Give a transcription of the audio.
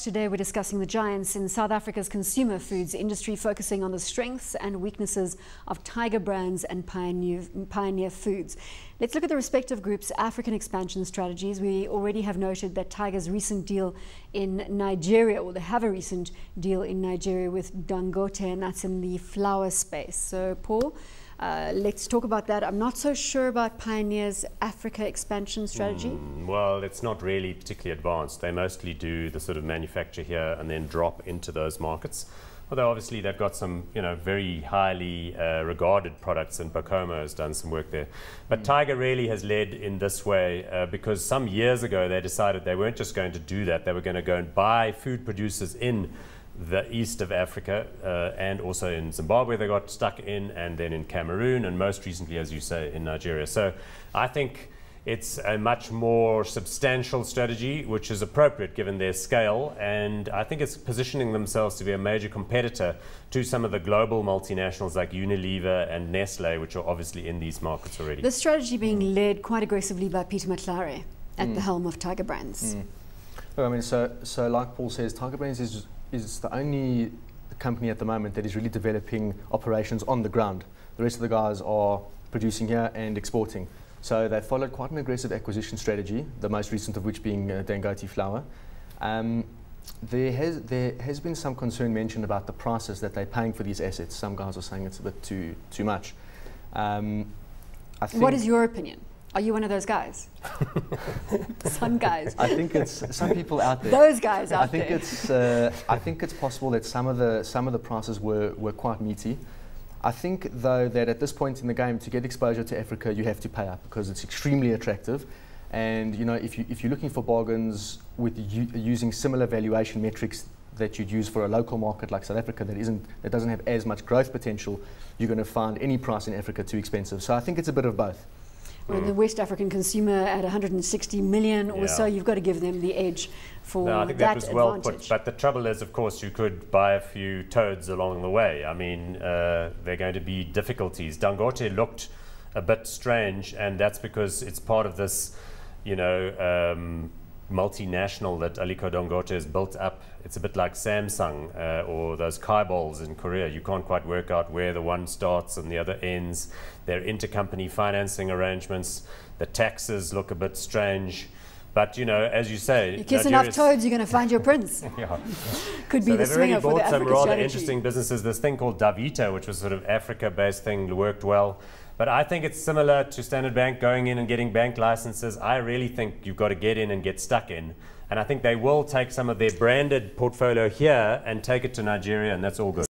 Today we're discussing the giants in South Africa's consumer foods industry, focusing on the strengths and weaknesses of Tiger Brands and Pioneer, Pioneer Foods. Let's look at the respective groups' African expansion strategies. We already have noted that Tiger's recent deal in Nigeria, or they have a recent deal in Nigeria with Dangote, and that's in the flour space. So, Paul, uh, let's talk about that. I'm not so sure about Pioneer's Africa expansion strategy. Mm, well, it's not really particularly advanced. They mostly do the sort of manufacture here and then drop into those markets. Although obviously they've got some, you know, very highly uh, regarded products, and Bokomo has done some work there. But mm. Tiger really has led in this way uh, because some years ago they decided they weren't just going to do that; they were going to go and buy food producers in the east of Africa uh, and also in Zimbabwe they got stuck in and then in Cameroon and most recently as you say in Nigeria. So I think it's a much more substantial strategy which is appropriate given their scale and I think it's positioning themselves to be a major competitor to some of the global multinationals like Unilever and Nestle which are obviously in these markets already. The strategy being mm. led quite aggressively by Peter Matlare at mm. the helm of Tiger Brands. Mm. Well, I mean, so, so like Paul says, Tiger Brands is is the only company at the moment that is really developing operations on the ground. The rest of the guys are producing here and exporting. So they followed quite an aggressive acquisition strategy, the most recent of which being uh, Dangote Flour. Um, there has, there has been some concern mentioned about the prices that they're paying for these assets. Some guys are saying it's a bit too, too much. Um, what is your opinion? Are you one of those guys? some guys. I think it's some people out there. Those guys out I think there. It's, uh, I think it's possible that some of the some of the prices were, were quite meaty. I think though that at this point in the game, to get exposure to Africa, you have to pay up because it's extremely attractive. And you know, if you if you're looking for bargains with using similar valuation metrics that you'd use for a local market like South Africa that isn't that doesn't have as much growth potential, you're going to find any price in Africa too expensive. So I think it's a bit of both. Mm. the West African consumer at 160 million or yeah. so, you've got to give them the edge for no, I think that, that was well put. But the trouble is, of course, you could buy a few toads along the way. I mean, uh, there are going to be difficulties. Dangote looked a bit strange, and that's because it's part of this, you know. Um, multinational that Aliko Dangote has built up. It's a bit like Samsung uh, or those chaebols in Korea. You can't quite work out where the one starts and the other ends. Their intercompany financing arrangements. The taxes look a bit strange. But you know, as you say, you kiss enough toads, you're going to find your prince. yeah. Could be so the swinger for the Africa some rather strategy. interesting businesses. This thing called Davita, which was sort of Africa-based thing, worked well. But I think it's similar to Standard Bank going in and getting bank licenses. I really think you've got to get in and get stuck in. And I think they will take some of their branded portfolio here and take it to Nigeria, and that's all good.